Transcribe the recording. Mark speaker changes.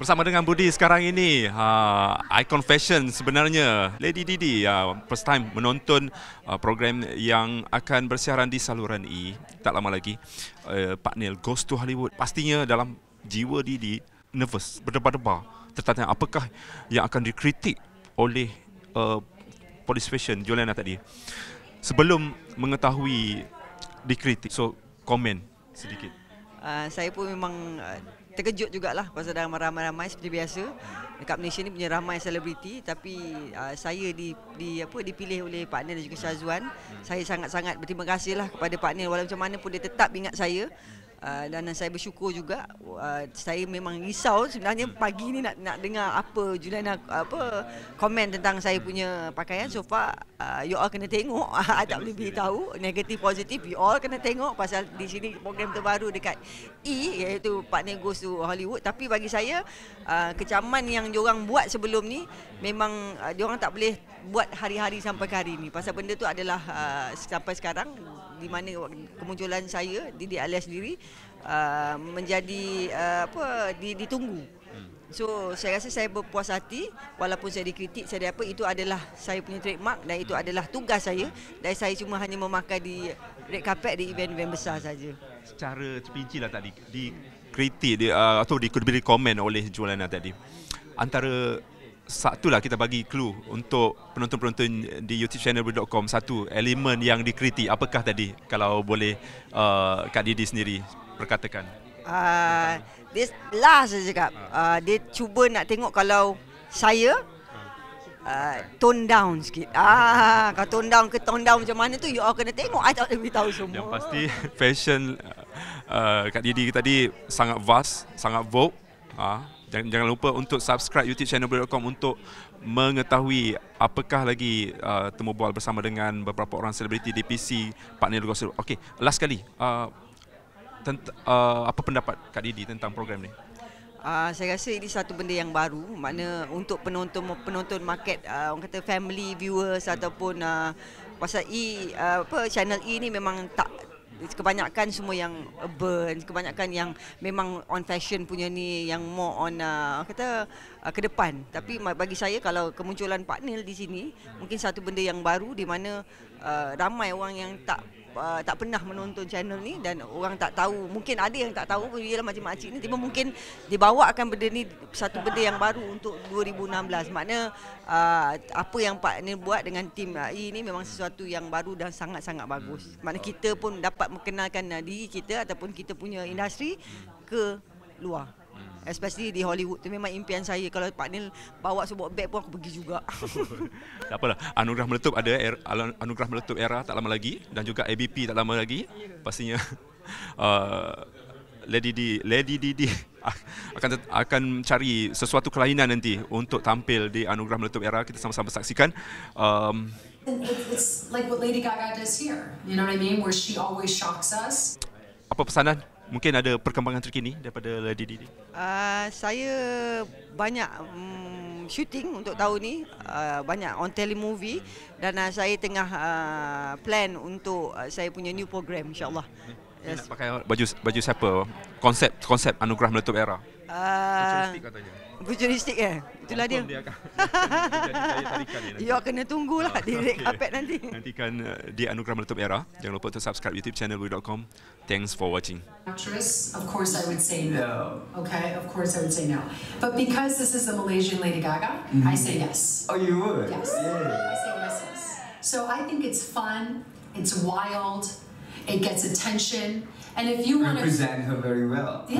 Speaker 1: Bersama dengan Budi sekarang ini, uh, Icon Fashion sebenarnya, Lady Didi, uh, first time menonton uh, program yang akan bersiaran di saluran E, tak lama lagi. Uh, Pak Neil Goes to Hollywood. Pastinya dalam jiwa Didi, nervous, berdebar-debar. Tentang apakah yang akan dikritik oleh uh, Police Fashion, Juliana tadi. Sebelum mengetahui dikritik, so komen sedikit.
Speaker 2: Uh, saya pun memang uh, terkejut jugalah pasal dalam ramai-ramai seperti biasa. Dekat Malaysia ni punya ramai selebriti tapi uh, saya di di apa dipilih oleh Pak Nil dan juga Syazwan. Saya sangat-sangat berterima kasihlah kepada Pak Nil walaupun macam mana pun dia tetap ingat saya. Uh, dan saya bersyukur juga uh, saya memang risau sebenarnya pagi ni nak nak dengar apa Juliana apa komen tentang saya punya pakaian. So far uh, you all kena tengok. I tak boleh beritahu. Negatif positif you all kena tengok pasal di sini program terbaru dekat E iaitu Pak Nek Goes to Hollywood. Tapi bagi saya uh, kecaman yang diorang buat sebelum ni memang uh, diorang tak boleh buat hari-hari sampai ke hari ni pasal benda tu adalah uh, sampai sekarang di mana kemunculan saya Didi Alia sendiri uh, menjadi uh, apa ditunggu. Hmm. So saya rasa saya berpuas hati walaupun saya dikritik saya apa itu adalah saya punya trademark dan itu adalah tugas saya dan saya cuma hanya memakai di red carpet di event-event besar saja.
Speaker 1: Secara terpinci lah tadi dikritik di, uh, atau diberi komen oleh Juliana tadi. Antara satu lah kita bagi clue untuk penonton-penonton di youtubechannel.com satu elemen yang dikritik apakah tadi? Kalau boleh uh, Kak Didi sendiri perkatakan.
Speaker 2: Uh, dia last saya cakap. Uh, dia cuba nak tengok kalau saya uh, tone down sikit. Ah kalau tone down ke tone down macam mana tu you all kena tengok. I tak boleh tahu semua.
Speaker 1: yang pasti fashion uh, Kak Didi tadi sangat vast sangat vogue. Uh, Jangan, jangan lupa untuk subscribe YouTube channel.com untuk mengetahui apakah lagi uh, temu bual bersama dengan beberapa orang selebriti di PC Pak Nil Gosir. Okey, last kali. Uh, tent- uh, apa pendapat Kak Didi tentang program ni?
Speaker 2: Uh, saya rasa ini satu benda yang baru makna untuk penonton penonton market uh, orang kata family viewers ataupun uh, pasal E uh, apa channel E ni memang tak kebanyakan semua yang urban, kebanyakan yang memang on fashion punya ni yang more on uh, kata uh, ke depan. Tapi bagi saya kalau kemunculan Pak Nil di sini mungkin satu benda yang baru di mana uh, ramai orang yang tak uh, tak pernah menonton channel ni dan orang tak tahu. Mungkin ada yang tak tahu ialah macam makcik ni. Tiba mungkin dibawakan benda ni satu benda yang baru untuk 2016 makna uh, apa yang Pak ni buat dengan tim uh, ini memang sesuatu yang baru dan sangat-sangat bagus. Makna kita pun dapat mengenalkan uh, diri kita ataupun kita punya industri ke luar Especially di Hollywood tu memang impian saya kalau Pak Nil bawa sebuah beg pun aku pergi juga.
Speaker 1: tak apalah. Anugerah Meletup ada er, Anugerah Meletup era tak lama lagi dan juga ABP tak lama lagi. Pastinya uh, Lady D Lady D akan akan cari sesuatu kelainan nanti untuk tampil di Anugerah Meletup era kita sama-sama saksikan. Um,
Speaker 3: It's like what Lady Gaga does here. You know what I mean? Where she always shocks us.
Speaker 1: Apa pesanan mungkin ada perkembangan terkini daripada Lady Didi?
Speaker 2: Uh, saya banyak um, shooting untuk tahun ni, uh, banyak on telemovie dan uh, saya tengah uh, plan untuk uh, saya punya new program insyaallah.
Speaker 1: Yes. Nak pakai baju baju siapa? Konsep konsep anugerah meletup era. Uh,
Speaker 2: Futuristik eh? Itulah dia. dia akan ya kena tunggulah oh, di red carpet nanti.
Speaker 1: Nantikan uh, di Anugerah Meletup Era. Jangan lupa untuk subscribe YouTube channel www.com. Thanks for watching.
Speaker 3: Actress, of course I would say no. Okay, of course I would say no. But because this is the Malaysian Lady Gaga, mm-hmm. I say yes.
Speaker 4: Oh, you would?
Speaker 3: Yes. Yeah. I say yes, yes. So I think it's fun. It's wild. It gets attention. And if you want to
Speaker 4: represent her very well.
Speaker 3: Yeah,